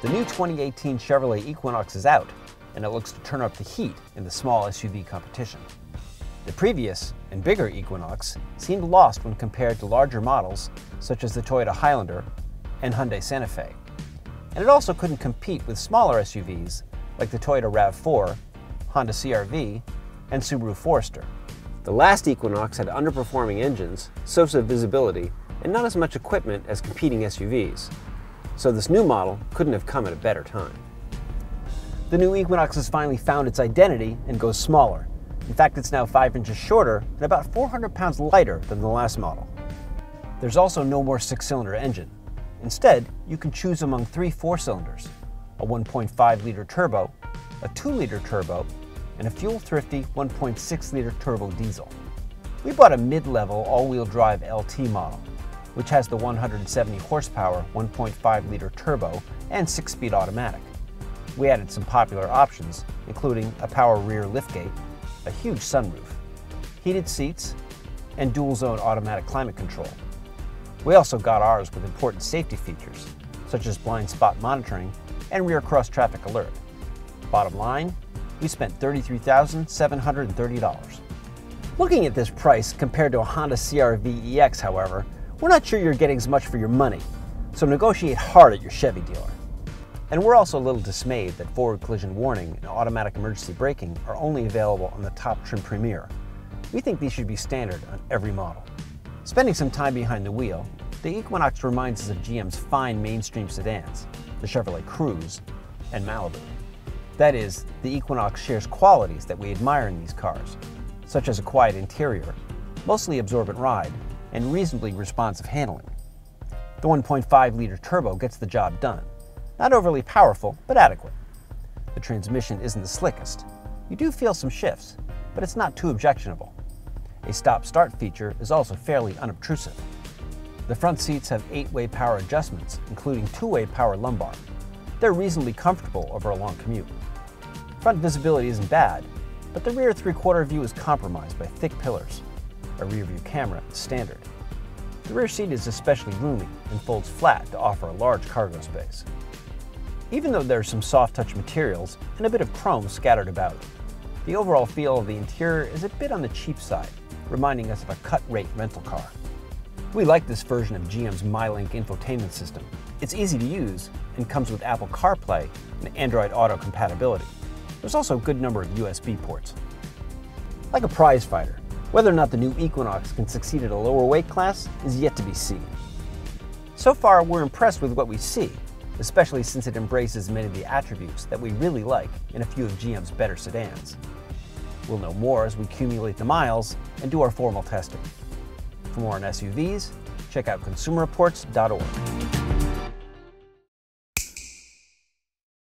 The new 2018 Chevrolet Equinox is out, and it looks to turn up the heat in the small SUV competition. The previous and bigger Equinox seemed lost when compared to larger models such as the Toyota Highlander and Hyundai Santa Fe. And it also couldn't compete with smaller SUVs like the Toyota RAV4, Honda CRV, and Subaru Forester. The last Equinox had underperforming engines, so-so visibility, and not as much equipment as competing SUVs. So this new model couldn't have come at a better time. The new Equinox has finally found its identity and goes smaller. In fact, it's now 5 inches shorter and about 400 pounds lighter than the last model. There's also no more six-cylinder engine. Instead, you can choose among three four-cylinders, a 1.5 liter turbo, a 2 liter turbo, and a fuel-thrifty 1.6 liter turbo diesel. We bought a mid-level all-wheel drive LT model, which has the 170 horsepower 1.5 liter turbo and 6-speed automatic. We added some popular options, including a power rear liftgate, a huge sunroof, heated seats, and dual-zone automatic climate control. We also got ours with important safety features, such as blind spot monitoring and rear cross traffic alert. Bottom line, we spent $33,730. Looking at this price compared to a Honda CRV EX, however, we're not sure you're getting as much for your money, so negotiate hard at your Chevy dealer. And we're also a little dismayed that forward collision warning and automatic emergency braking are only available on the top trim Premier. We think these should be standard on every model. Spending some time behind the wheel, the Equinox reminds us of GM's fine mainstream sedans, the Chevrolet Cruze and Malibu. That is, the Equinox shares qualities that we admire in these cars, such as a quiet interior, mostly absorbent ride, and reasonably responsive handling. The 1.5 liter turbo gets the job done. Not overly powerful, but adequate. The transmission isn't the slickest. You do feel some shifts, but it's not too objectionable. A stop-start feature is also fairly unobtrusive. The front seats have 8-way power adjustments, including 2-way power lumbar. They're reasonably comfortable over a long commute. Front visibility isn't bad, but the rear three-quarter view is compromised by thick pillars. A rear view camera is standard. The rear seat is especially roomy and folds flat to offer a large cargo space. Even though there are some soft touch materials and a bit of chrome scattered about, the overall feel of the interior is a bit on the cheap side, reminding us of a cut-rate rental car. We like this version of GM's MyLink infotainment system. It's easy to use and comes with Apple CarPlay and Android Auto compatibility. There's also a good number of USB ports. Like a prize fighter, whether or not the new Equinox can succeed at a lower weight class is yet to be seen. So far, we're impressed with what we see, especially since it embraces many of the attributes that we really like in a few of GM's better sedans. We'll know more as we accumulate the miles and do our formal testing. For more on SUVs, check out consumerreports.org.